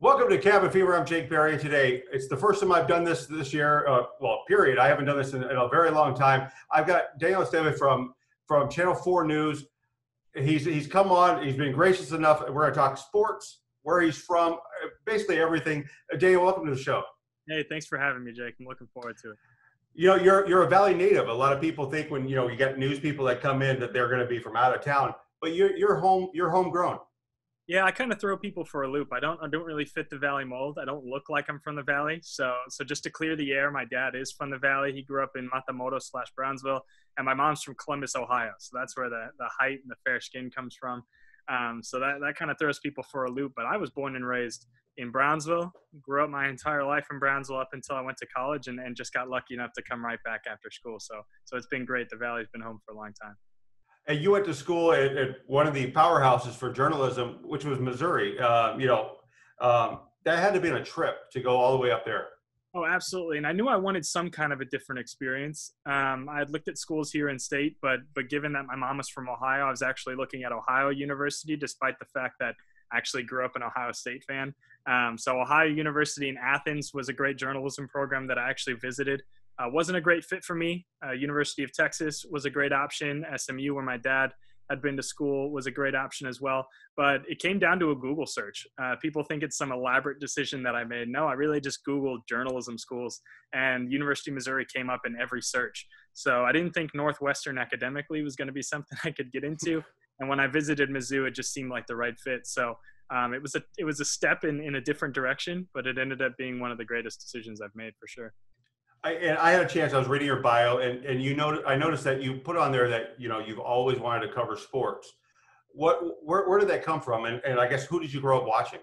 Welcome to Cabin Fever. I'm Jake Berry. Today, it's the first time I've done this this year. Uh, well, period. I haven't done this in, in, a very long time. I've got Daniel Esteve from from Channel Four News. He's he's come on. He's been gracious enough. We're going to talk sports, where he's from, basically everything. Uh, Daniel, welcome to the show. Hey, thanks for having me, Jake. I'm looking forward to it. You know, you're you're a Valley native. A lot of people think when you know you get news people that come in that they're going to be from out of town, but you're you're home you're homegrown. Yeah, I kind of throw people for a loop. I don't I don't really fit the valley mold. I don't look like I'm from the valley. So so just to clear the air, my dad is from the valley. He grew up in Matamoros slash Brownsville, and my mom's from Columbus, Ohio. So that's where the the height and the fair skin comes from. Um, so that that kind of throws people for a loop. But I was born and raised in Brownsville. Grew up my entire life in Brownsville up until I went to college, and, and just got lucky enough to come right back after school. So so it's been great. The valley's been home for a long time. And you went to school at, at, one of the powerhouses for journalism, which was Missouri. Uh, you know, um, that had to be a trip to go all the way up there. Oh, absolutely. And I knew I wanted some kind of a different experience. Um, I had looked at schools here in state, but but given that my mom was from Ohio, I was actually looking at Ohio University, despite the fact that I actually grew up an Ohio State fan. Um, so Ohio University in Athens was a great journalism program that I actually visited. Uh, wasn't a great fit for me. Uh, University of Texas was a great option. SMU, where my dad had been to school, was a great option as well. But it came down to a Google search. Uh, people think it's some elaborate decision that I made. No, I really just Googled journalism schools, and University of Missouri came up in every search. So I didn't think Northwestern academically was going to be something I could get into. And when I visited Mizzou, it just seemed like the right fit. So um, it was a it was a step in in a different direction, but it ended up being one of the greatest decisions I've made for sure. I, and I had a chance. I was reading your bio, and and you know, I noticed that you put on there that you know you've always wanted to cover sports. What, where, where did that come from? And, and I guess who did you grow up watching?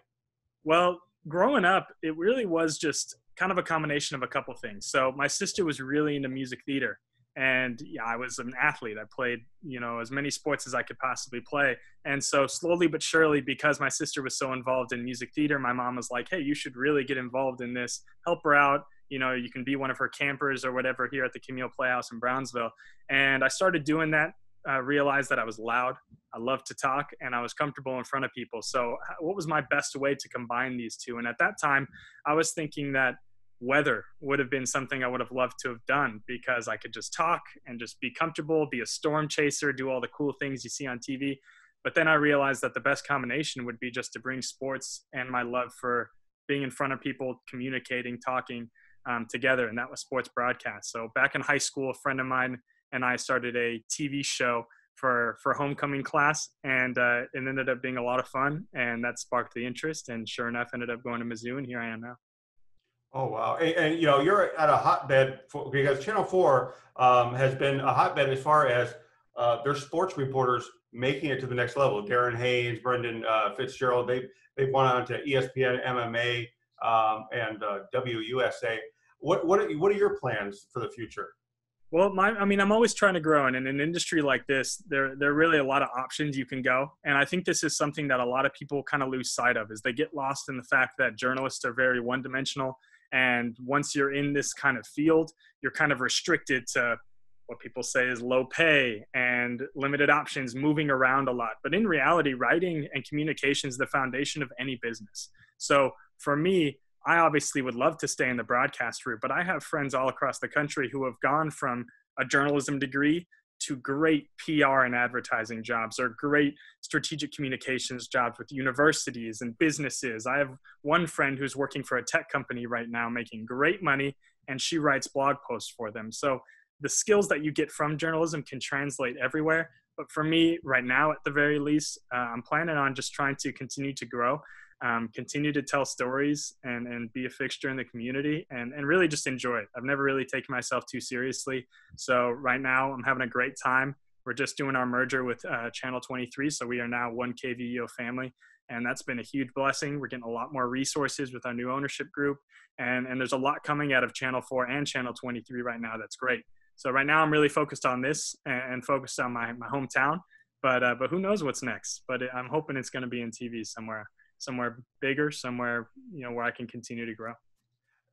Well, growing up, it really was just kind of a combination of a couple things. So my sister was really into music theater, and yeah, I was an athlete. I played, you know, as many sports as I could possibly play. And so slowly but surely, because my sister was so involved in music theater, my mom was like, "Hey, you should really get involved in this. Help her out you know, you can be one of her campers or whatever here at the Camille Playhouse in Brownsville. And I started doing that. Uh, realized that I was loud, I love to talk, and I was comfortable in front of people. So, what was my best way to combine these two? And at that time, I was thinking that weather would have been something I would have loved to have done because I could just talk and just be comfortable, be a storm chaser, do all the cool things you see on TV. But then I realized that the best combination would be just to bring sports and my love for being in front of people, communicating, talking um, together, and that was sports broadcast. So back in high school, a friend of mine and I started a TV show for for homecoming class, and uh, it ended up being a lot of fun, and that sparked the interest. And sure enough, ended up going to Mizzou, and here I am now. Oh wow! And, and you know you're at a hotbed for, because Channel Four um, has been a hotbed as far as uh, their sports reporters making it to the next level. Darren Hayes, Brendan uh, Fitzgerald, they've they've gone on to ESPN, MMA, um, and uh, WUSA. What what are, what are your plans for the future? Well, my, I mean, I'm always trying to grow, and in an industry like this, there there are really a lot of options you can go. And I think this is something that a lot of people kind of lose sight of, is they get lost in the fact that journalists are very one dimensional, and once you're in this kind of field, you're kind of restricted to what people say is low pay and limited options, moving around a lot. But in reality, writing and communication is the foundation of any business. So for me, I obviously would love to stay in the broadcast route, but I have friends all across the country who have gone from a journalism degree to great PR and advertising jobs or great strategic communications jobs with universities and businesses. I have one friend who's working for a tech company right now making great money and she writes blog posts for them. So the skills that you get from journalism can translate everywhere. But for me, right now, at the very least, uh, I'm planning on just trying to continue to grow um, continue to tell stories and, and be a fixture in the community and, and really just enjoy it. I've never really taken myself too seriously. So right now I'm having a great time. We're just doing our merger with uh, Channel 23. So we are now one KVEO family. And that's been a huge blessing. We're getting a lot more resources with our new ownership group. And, and there's a lot coming out of Channel 4 and Channel 23 right now that's great. So right now I'm really focused on this and, and focused on my, my hometown. But, uh, but who knows what's next? But I'm hoping it's going to be in TV somewhere somewhere bigger, somewhere you know where I can continue to grow.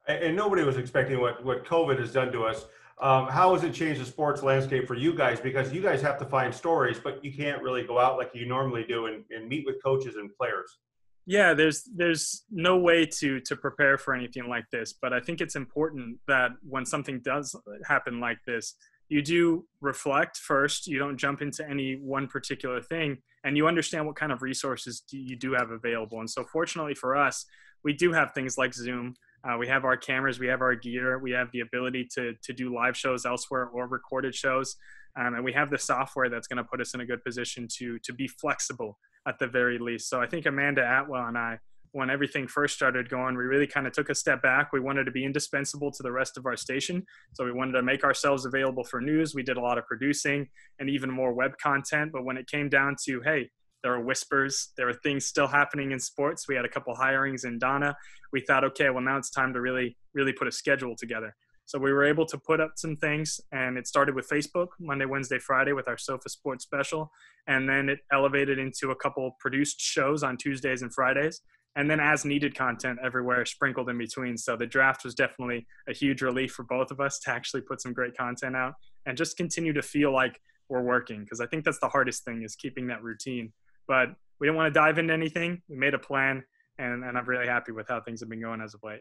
And nobody was expecting what what COVID has done to us. Um, how has it changed the sports landscape for you guys? Because you guys have to find stories, but you can't really go out like you normally do and, and meet with coaches and players. Yeah, there's there's no way to to prepare for anything like this, but I think it's important that when something does happen like this, you do reflect first. You don't jump into any one particular thing, and you understand what kind of resources do you do have available. And so, fortunately for us, we do have things like Zoom. Uh, we have our cameras, we have our gear, we have the ability to to do live shows elsewhere or recorded shows, um, and we have the software that's going to put us in a good position to to be flexible at the very least. So I think Amanda Atwell and I, when everything first started going, we really kind of took a step back. We wanted to be indispensable to the rest of our station. So we wanted to make ourselves available for news. We did a lot of producing and even more web content. But when it came down to, hey, there were whispers, there were things still happening in sports. We had a couple hirings in Donna. We thought, okay, well, now it's time to really, really put a schedule together. So we were able to put up some things, and it started with Facebook Monday, Wednesday, Friday with our Sofa Sports special, and then it elevated into a couple produced shows on Tuesdays and Fridays, and then as needed content everywhere sprinkled in between. So the draft was definitely a huge relief for both of us to actually put some great content out and just continue to feel like we're working because I think that's the hardest thing is keeping that routine. But we didn't want to dive into anything. We made a plan, and, and I'm really happy with how things have been going as of late.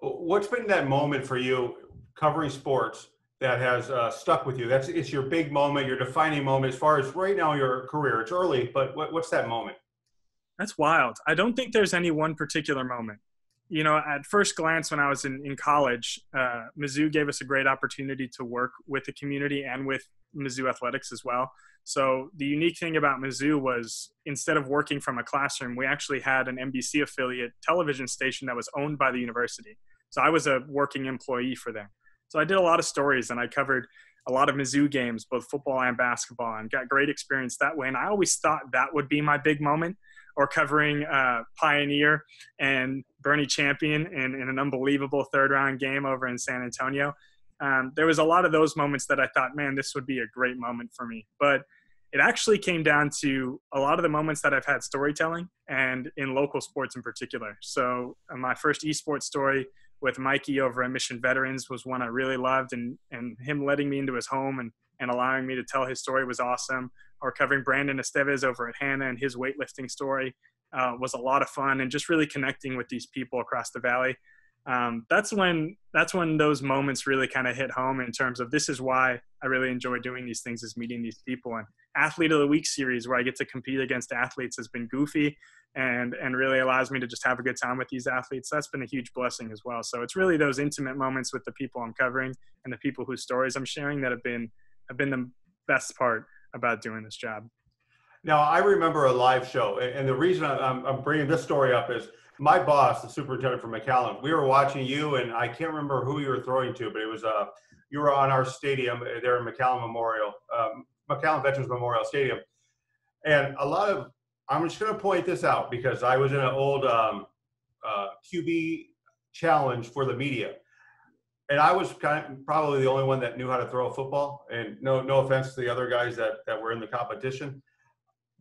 What's been that moment for you covering sports that has uh, stuck with you? That's it's your big moment, your defining moment as far as right now your career. It's early, but what, what's that moment? That's wild. I don't think there's any one particular moment. You know, at first glance, when I was in, in college, uh, Mizzou gave us a great opportunity to work with the community and with Mizzou athletics as well. So the unique thing about Mizzou was instead of working from a classroom, we actually had an NBC affiliate television station that was owned by the university. So I was a working employee for them. So I did a lot of stories and I covered a lot of Mizzou games, both football and basketball, and got great experience that way. And I always thought that would be my big moment, or covering uh, Pioneer and Bernie Champion in, in, an unbelievable third round game over in San Antonio. Um, there was a lot of those moments that I thought, man, this would be a great moment for me. But it actually came down to a lot of the moments that I've had storytelling and in local sports in particular. So uh, my first esports story with Mikey over at Mission Veterans was one I really loved, and and him letting me into his home and and allowing me to tell his story was awesome. Or covering Brandon Estevez over at Hanna and his weightlifting story uh, was a lot of fun, and just really connecting with these people across the valley. Um, that's when that's when those moments really kind of hit home in terms of this is why I really enjoy doing these things is meeting these people and athlete of the week series where I get to compete against athletes has been goofy and and really allows me to just have a good time with these athletes. That's been a huge blessing as well. So it's really those intimate moments with the people I'm covering and the people whose stories I'm sharing that have been have been the best part about doing this job. Now I remember a live show, and the reason I'm, I'm bringing this story up is my boss, the superintendent from McAllen. We were watching you, and I can't remember who you were throwing to, but it was uh you were on our stadium there in McAllen Memorial, um, McAllen Veterans Memorial Stadium, and a lot of I'm just going to point this out because I was in an old um, uh, QB challenge for the media, and I was kind of probably the only one that knew how to throw a football. And no, no offense to the other guys that that were in the competition,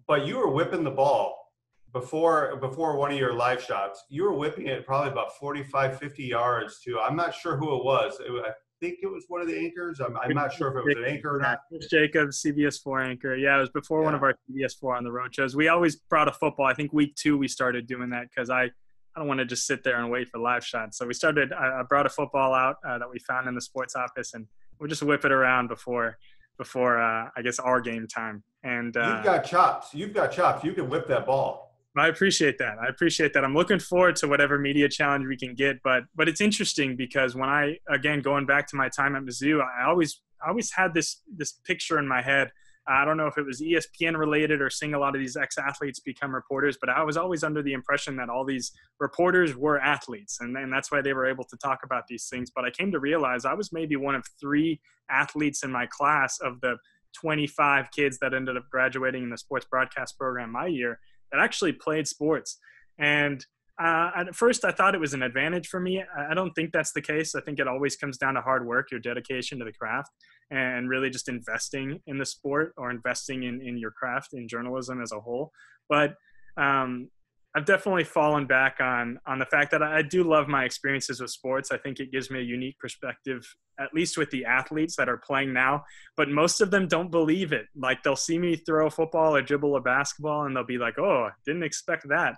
but you were whipping the ball before before one of your live shots. You were whipping it probably about 45, 50 yards to. I'm not sure who it was. It, I think it was one of the anchors. I'm, I'm not sure if it was an anchor or not. Chris Jacobs, CBS four anchor. Yeah, it was before yeah. one of our CBS four on the road shows. We always brought a football. I think week two we started doing that because I I don't want to just sit there and wait for live shots. So we started. I, I brought a football out uh, that we found in the sports office, and we just whip it around before before uh, I guess our game time. And uh, you've got chops. You've got chops. You can whip that ball. I appreciate that. I appreciate that. I'm looking forward to whatever media challenge we can get. But but it's interesting because when I again going back to my time at Mizzou, I always I always had this this picture in my head. I don't know if it was ESPN related or seeing a lot of these ex athletes become reporters, but I was always under the impression that all these reporters were athletes, and, and that's why they were able to talk about these things. But I came to realize I was maybe one of three athletes in my class of the 25 kids that ended up graduating in the sports broadcast program my year that actually played sports. And uh, at first, I thought it was an advantage for me. I don't think that's the case. I think it always comes down to hard work, your dedication to the craft, and really just investing in the sport or investing in, in your craft in journalism as a whole. But um, I've definitely fallen back on on the fact that I do love my experiences with sports. I think it gives me a unique perspective, at least with the athletes that are playing now. But most of them don't believe it. Like they'll see me throw a football or dribble a basketball, and they'll be like, "Oh, didn't expect that."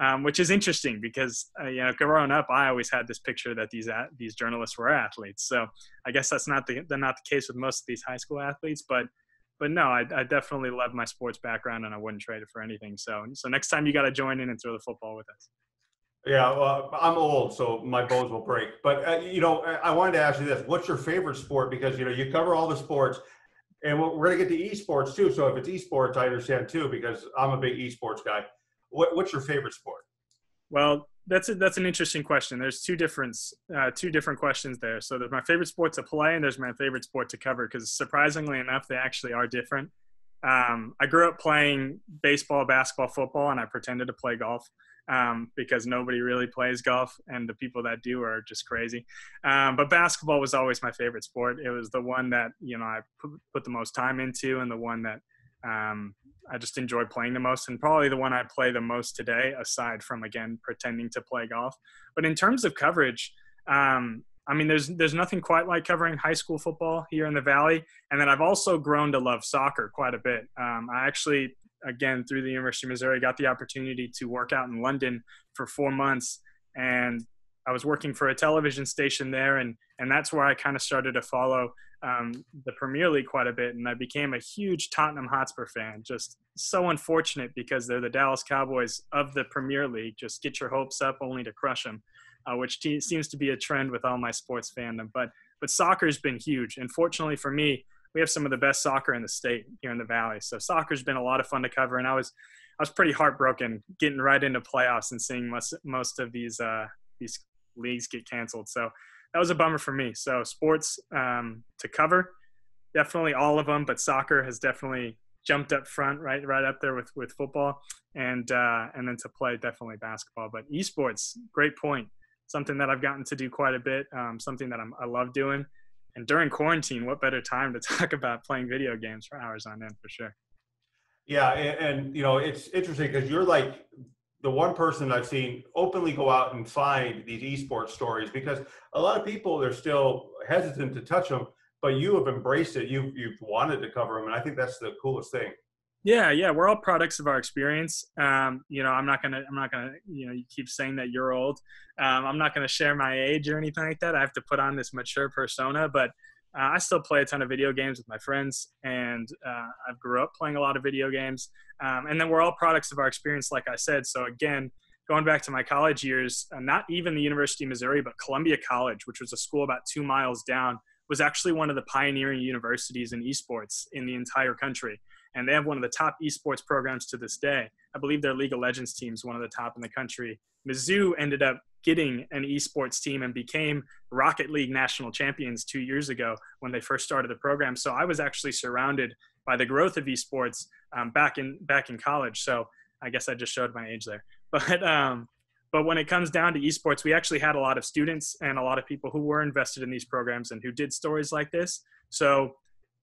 Um, which is interesting because uh, you know growing up, I always had this picture that these these journalists were athletes. So I guess that's not the not the case with most of these high school athletes, but but no, I, I definitely love my sports background and I wouldn't trade it for anything. So so next time you got to join in and throw the football with us. Yeah, well, I'm old, so my bones will break. But uh, you know, I wanted to ask you this: What's your favorite sport? Because you know, you cover all the sports, and we're going to get to esports too. So if it's esports, I understand too, because I'm a big esports guy. What, what's your favorite sport? Well, that's a, that's an interesting question. There's two different uh, two different questions there. So there's my favorite sport to play, and there's my favorite sport to cover. Because surprisingly enough, they actually are different. Um, I grew up playing baseball, basketball, football, and I pretended to play golf um, because nobody really plays golf, and the people that do are just crazy. Um, but basketball was always my favorite sport. It was the one that you know I put the most time into, and the one that um, I just enjoy playing the most, and probably the one I play the most today, aside from again pretending to play golf. But in terms of coverage, um, I mean, there's there's nothing quite like covering high school football here in the Valley, and then I've also grown to love soccer quite a bit. Um, I actually again through the University of Missouri got the opportunity to work out in London for four months, and I was working for a television station there, and and that's where I kind of started to follow um, the Premier League quite a bit, and I became a huge Tottenham Hotspur fan. Just so unfortunate because they're the Dallas Cowboys of the Premier League. Just get your hopes up only to crush them, uh, which t- seems to be a trend with all my sports fandom. But but soccer's been huge, and fortunately for me, we have some of the best soccer in the state here in the valley. So soccer's been a lot of fun to cover, and I was I was pretty heartbroken getting right into playoffs and seeing most most of these uh, these leagues get canceled. So that was a bummer for me. So sports um, to cover, definitely all of them, but soccer has definitely jumped up front, right, right up there with with football, and uh, and then to play definitely basketball. But esports, great point. Something that I've gotten to do quite a bit. Um, something that I'm, I love doing and during quarantine, what better time to talk about playing video games for hours on end for sure. Yeah, and, and you know it's interesting because you're like the one person I've seen openly go out and find these esports stories because a lot of people they're still hesitant to touch them, but you have embraced it. You've you've wanted to cover them, and I think that's the coolest thing. Yeah, yeah, we're all products of our experience. Um, you know, I'm not gonna, I'm not gonna, you know, you keep saying that you're old. Um, I'm not gonna share my age or anything like that. I have to put on this mature persona, but uh, I still play a ton of video games with my friends, and uh, I've grew up playing a lot of video games. Um, and then we're all products of our experience, like I said. So again, going back to my college years, uh, not even the University of Missouri, but Columbia College, which was a school about two miles down, was actually one of the pioneering universities in esports in the entire country and they have one of the top esports programs to this day. I believe their League of Legends team is one of the top in the country. Mizzou ended up getting an esports team and became Rocket League national champions two years ago when they first started the program. So I was actually surrounded by the growth of esports um, back in back in college. So I guess I just showed my age there. But um, but when it comes down to esports, we actually had a lot of students and a lot of people who were invested in these programs and who did stories like this. So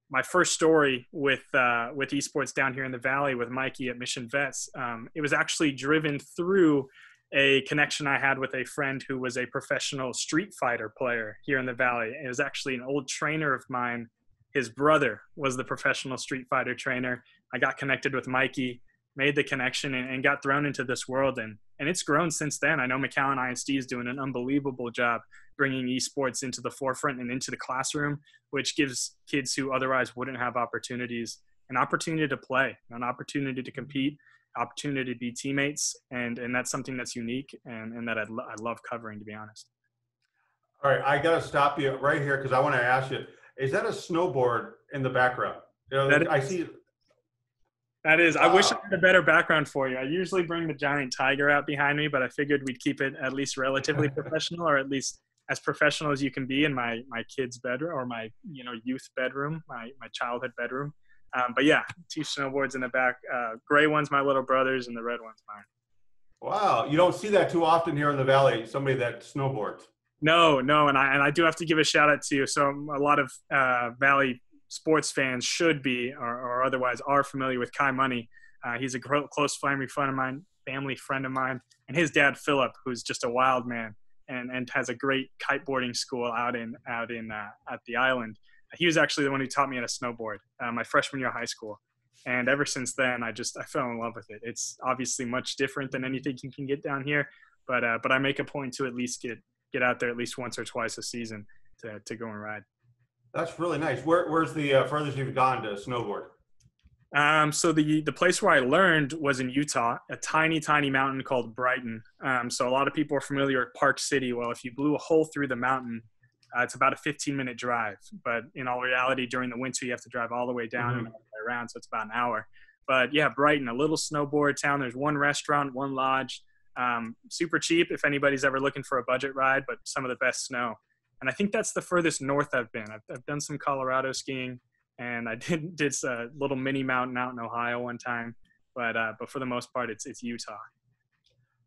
my first story with uh, with esports down here in the valley with Mikey at Mission Vets, um, it was actually driven through a connection I had with a friend who was a professional Street Fighter player here in the valley. It was actually an old trainer of mine. His brother was the professional Street Fighter trainer. I got connected with Mikey, made the connection, and, and got thrown into this world. And and it's grown since then. I know McAllen ISD is doing an unbelievable job bringing esports into the forefront and into the classroom, which gives kids who otherwise wouldn't have opportunities an opportunity to play, an opportunity to compete, opportunity to be teammates, and and that's something that's unique and and that I, lo- I love covering, to be honest. All right, I got to stop you right here because I want to ask you: Is that a snowboard in the background? You know, I see that is. I wish I ah. had a better background for you. I usually bring the giant tiger out behind me, but I figured we'd keep it at least relatively professional, or at least as professional as you can be in my my kid's bedroom or my you know youth bedroom, my my childhood bedroom. Um, but yeah, two snowboards in the back. Uh, gray one's my little brother's, and the red one's mine. Wow, you don't see that too often here in the valley. Somebody that snowboards. No, no, and I and I do have to give a shout out to you. So a lot of uh, Valley sports fans should be or, or otherwise are familiar with Kai Money. Uh, he's a close family friend of mine, family friend of mine, and his dad Philip, who's just a wild man and and has a great kiteboarding school out in out in uh, at the island. He was actually the one who taught me how to snowboard uh, my freshman year of high school. And ever since then, I just I fell in love with it. It's obviously much different than anything you can get down here, but uh, but I make a point to at least get get out there at least once or twice a season to to go and ride. That's really nice. Where, where's the uh, furthest you've gone to snowboard? Um, so the the place where I learned was in Utah, a tiny tiny mountain called Brighton. Um, so a lot of people are familiar with Park City. Well, if you blew a hole through the mountain, uh, it's about a 15 minute drive. But in all reality, during the winter, you have to drive all the way down mm-hmm. and all the way around, so it's about an hour. But yeah, Brighton, a little snowboard town. There's one restaurant, one lodge. Um, super cheap if anybody's ever looking for a budget ride, but some of the best snow. And I think that's the furthest north I've been. I've, I've done some Colorado skiing, and I did did a little mini mountain out in Ohio one time. But uh, but for the most part, it's it's Utah.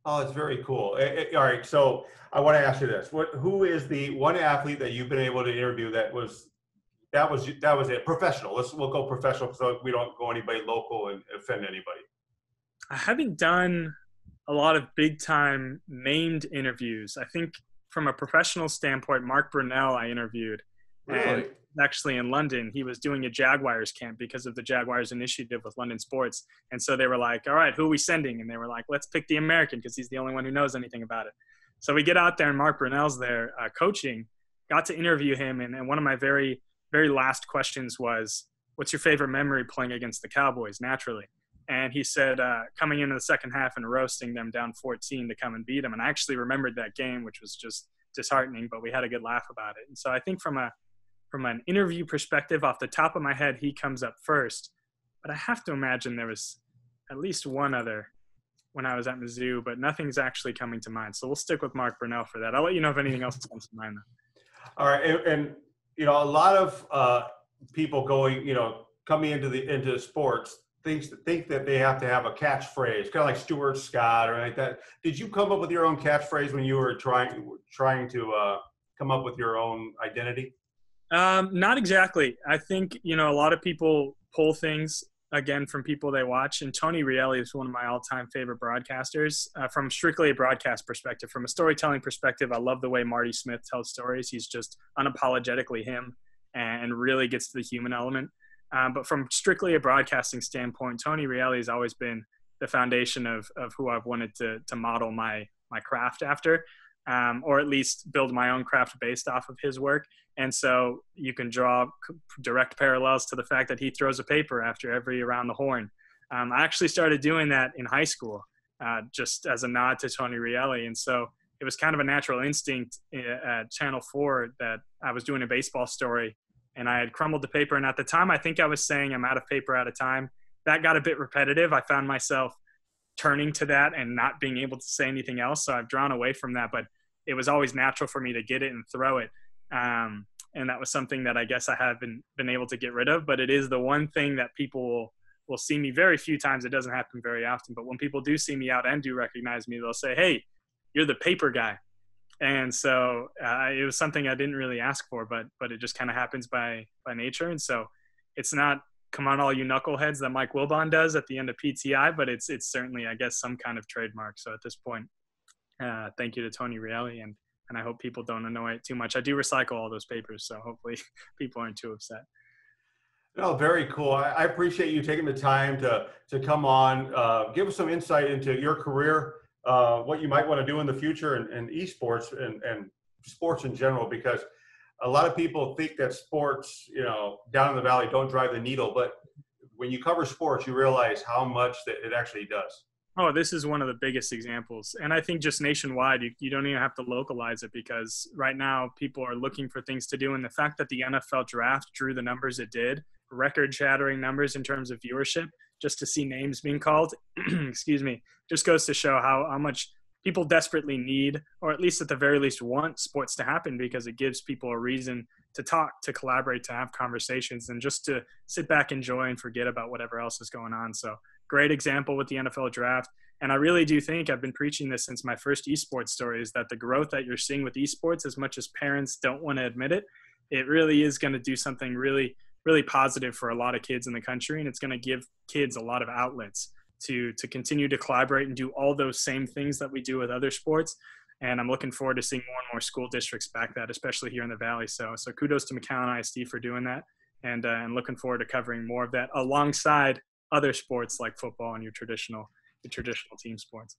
Oh, it's very cool. It, it, all right, so I want to ask you this: What, who is the one athlete that you've been able to interview that was that was that was it? Professional. Let's we'll go professional so we don't go anybody local and offend anybody. I haven't done a lot of big time named interviews. I think from a professional standpoint, Mark Brunell I interviewed. Really? Actually in London. He was doing a Jaguars camp because of the Jaguars initiative with London Sports. And so they were like, all right, who are we sending? And they were like, let's pick the American because he's the only one who knows anything about it. So we get out there and Mark Brunell's there uh, coaching, got to interview him. And, and one of my very, very last questions was, what's your favorite memory playing against the Cowboys naturally? And he said, uh, coming into the second half and roasting them down 14 to come and beat them. And I actually remembered that game, which was just disheartening, but we had a good laugh about it. And so I think from a from an interview perspective, off the top of my head, he comes up first. But I have to imagine there was at least one other when I was at Mizzou, but nothing's actually coming to mind. So we'll stick with Mark Brunell for that. I'll let you know if anything else comes to mind. Though. All right, and, and you know, a lot of uh, people going, you know, coming into the into sports thinks think that they have to have a catchphrase, kind of like Stuart Scott or like that. Did you come up with your own catchphrase when you were trying trying to uh, come up with your own identity? Um, not exactly. I think you know a lot of people pull things again from people they watch, and Tony Reali is one of my all-time favorite broadcasters. Uh, from strictly a broadcast perspective, from a storytelling perspective, I love the way Marty Smith tells stories. He's just unapologetically him, and really gets to the human element. Um, but from strictly a broadcasting standpoint, Tony Reali has always been the foundation of of who I've wanted to to model my my craft after um, or at least build my own craft based off of his work. And so you can draw direct parallels to the fact that he throws a paper after every around the horn. Um, I actually started doing that in high school, uh, just as a nod to Tony Reali. And so it was kind of a natural instinct uh, at Channel 4 that I was doing a baseball story and I had crumbled the paper. And at the time, I think I was saying I'm out of paper out of time. That got a bit repetitive. I found myself turning to that and not being able to say anything else. So I've drawn away from that, but it was always natural for me to get it and throw it. Um, and that was something that I guess I haven't been able to get rid of, but it is the one thing that people will, will see me very few times. It doesn't happen very often, but when people do see me out and do recognize me, they'll say, Hey, you're the paper guy. And so uh, it was something I didn't really ask for, but, but it just kind of happens by, by nature. And so it's not come on all you knuckleheads that Mike Wilbon does at the end of PTI, but it's it's certainly I guess some kind of trademark. So at this point, uh, thank you to Tony Reali and and I hope people don't annoy it too much. I do recycle all those papers, so hopefully people aren't too upset. No, very cool. I, I appreciate you taking the time to to come on, uh, give us some insight into your career, uh, what you might want to do in the future, and, and esports and, and sports in general, because a lot of people think that sports, you know, down in the valley don't drive the needle, but when you cover sports, you realize how much that it actually does. Oh, this is one of the biggest examples. And I think just nationwide, you, you don't even have to localize it because right now people are looking for things to do. And the fact that the NFL draft drew the numbers it did, record shattering numbers in terms of viewership, just to see names being called, excuse me, just goes to show how, how much people desperately need, or at least at the very least want sports to happen because it gives people a reason to talk, to collaborate, to have conversations, and just to sit back, enjoy, and forget about whatever else is going on. So, great example with the NFL draft. And I really do think I've been preaching this since my first esports story is that the growth that you're seeing with esports, as much as parents don't want to admit it, it really is going to do something really, really positive for a lot of kids in the country. And it's going to give kids a lot of outlets to to continue to collaborate and do all those same things that we do with other sports. And I'm looking forward to seeing more and more school districts back that, especially here in the Valley. So, so kudos to McAllen ISD for doing that, and uh, and looking forward to covering more of that alongside other sports like football and your traditional your traditional team sports.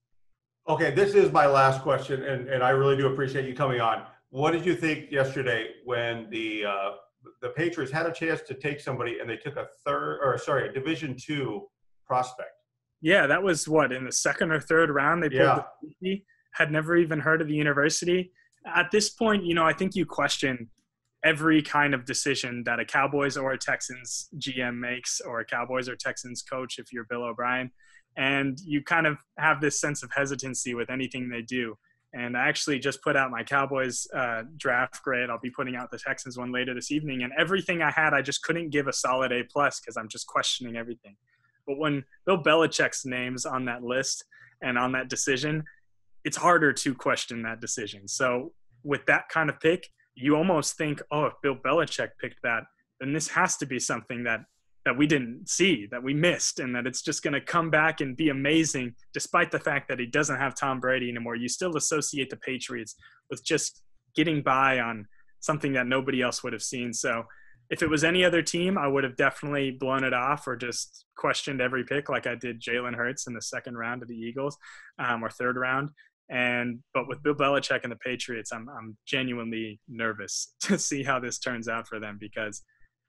Okay, this is my last question, and, and I really do appreciate you coming on. What did you think yesterday when the uh, the Patriots had a chance to take somebody and they took a third or sorry a Division two prospect? Yeah, that was what in the second or third round they pulled Yeah. the had never even heard of the university. At this point, you know, I think you question every kind of decision that a Cowboys or a Texans GM makes or a Cowboys or Texans coach if you're Bill O'Brien. And you kind of have this sense of hesitancy with anything they do. And I actually just put out my Cowboys uh, draft grade. I'll be putting out the Texans one later this evening. And everything I had, I just couldn't give a solid A plus because I'm just questioning everything. But when Bill Belichick's name's on that list and on that decision, it's harder to question that decision. So with that kind of pick, you almost think, oh, if Bill Belichick picked that, then this has to be something that that we didn't see, that we missed, and that it's just going to come back and be amazing, despite the fact that he doesn't have Tom Brady anymore. You still associate the Patriots with just getting by on something that nobody else would have seen. So if it was any other team, I would have definitely blown it off or just questioned every pick, like I did Jalen Hurts in the second round of the Eagles um, or third round. And but with Bill Belichick and the Patriots, I'm I'm genuinely nervous to see how this turns out for them because,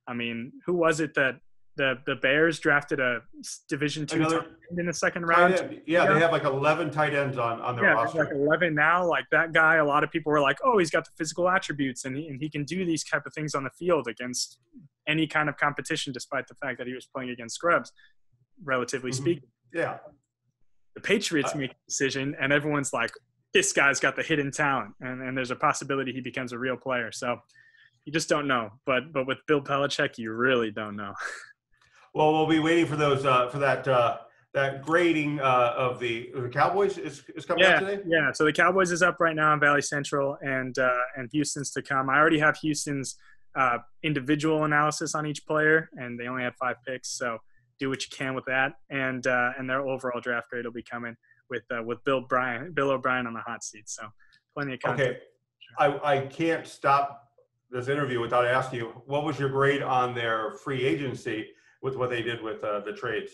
I mean, who was it that the the Bears drafted a Division two Another tight end in the second round? end. Yeah, they have like 11 tight ends on, on their Yeah, there's roster. like 11 now. Like that guy, a lot of people were like, "Oh, he's got the physical attributes, and he, and he can do these type of things on the field against any kind of competition." Despite the fact that he was playing against scrubs, relatively Mhm. speaking, yeah. the Patriots Uh, make a decision, and everyone's like, "This guy's got the hidden talent, and, and there's a possibility he becomes a real player." So you just don't know. But but with Bill Belichick, you really don't know. Well, we'll be waiting for those uh, for that uh, that grading uh, of the the Cowboys is, is coming yeah, out today. Yeah, so the Cowboys is up right now in Valley Central, and uh, and Houston's to come. I already have Houston's uh, individual analysis on each player, and they only had five picks, so do what you can with that. And uh, and their overall draft grade will be coming with uh, with Bill Bryan, Bill O'Brien on the hot seat. So plenty of content. Okay, I, I can't stop this interview without asking you what was your grade on their free agency with what they did with uh, the trades.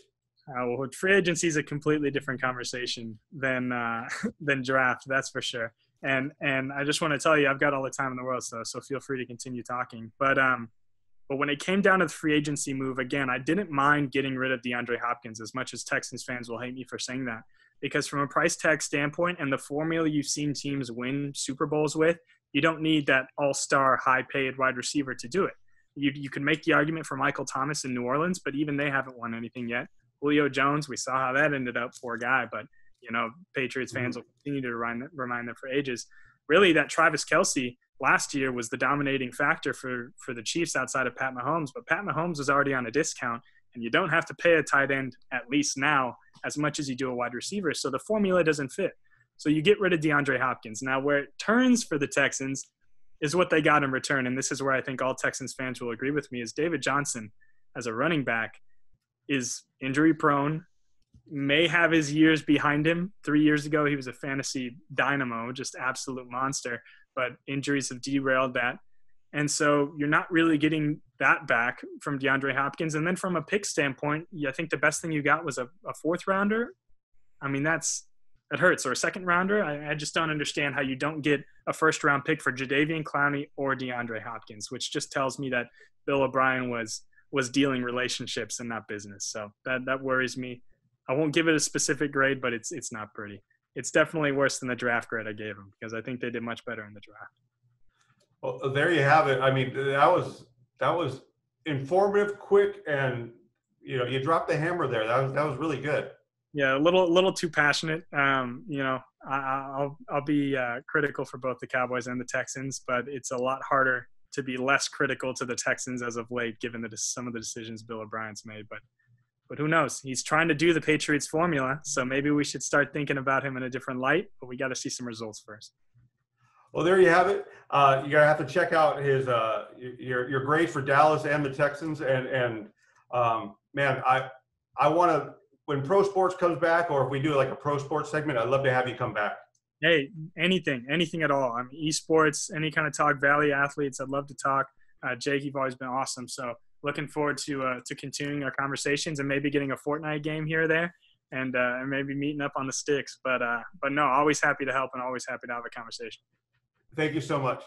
Uh, well, free agency is a completely different conversation than uh, than draft. That's for sure. And and I just want to tell you, I've got all the time in the world, so so feel free to continue talking. But um, but when it came down to the free agency move, again, I didn't mind getting rid of DeAndre Hopkins as much as Texans fans will hate me for saying that, because from a price tag standpoint and the formula you've seen teams win Super Bowls with, you don't need that all-star, high-paid wide receiver to do it. You you can make the argument for Michael Thomas in New Orleans, but even they haven't won anything yet. Julio Jones, we saw how that ended up. Poor guy, but you know, Patriots mm-hmm. fans will continue to remind remind them for ages. Really, that Travis Kelce last year was the dominating factor for for the Chiefs outside of Pat Mahomes. But Pat Mahomes was already on a discount, and you don't have to pay a tight end at least now as much as you do a wide receiver. So the formula doesn't fit. So you get rid of DeAndre Hopkins. Now, where it turns for the Texans is what they got in return, and this is where I think all Texans fans will agree with me: is David Johnson as a running back is injury prone, may have his years behind him. Three years ago, he was a fantasy dynamo, just absolute monster, but injuries have derailed that. And so you're not really getting that back from DeAndre Hopkins. And then from a pick standpoint, I think the best thing you got was a, a fourth rounder. I mean, that's that hurts. Or a second rounder. I, I just don't understand how you don't get a first round pick for Jadeveon Clowney or DeAndre Hopkins, which just tells me that Bill O'Brien was was dealing relationships and not business. So that that worries me. I won't give it a specific grade, but it's it's not pretty. It's definitely worse than the draft grade I gave them because I think they did much better in the draft. Well, uh, there you have it. I mean, that was that was informative, quick, and you know, you dropped the hammer there. That was that was really good. Yeah, a little little too passionate. Um, you know, I, I'll I'll be uh, critical for both the Cowboys and the Texans, but it's a lot harder to be less critical to the Texans as of late, given the some of the decisions Bill O'Brien's made. But but who knows? He's trying to do the Patriots formula, so maybe we should start thinking about him in a different light. But we got to see some results first. Well, there you have it. Uh, you're gonna have to check out his uh, your your grade for Dallas and the Texans, and and um, man, I I want to when pro sports comes back, or if we do like a pro sports segment, I'd love to have you come back. Hey, anything, anything at all. I mean, esports, any kind of talk, Valley athletes. I'd love to talk. Uh, Jake, you've always been awesome. So looking forward to uh, to continuing our conversations and maybe getting a Fortnite game here or there, and uh, and maybe meeting up on the sticks. But uh, but no, always happy to help and always happy to have a conversation. Thank you so much.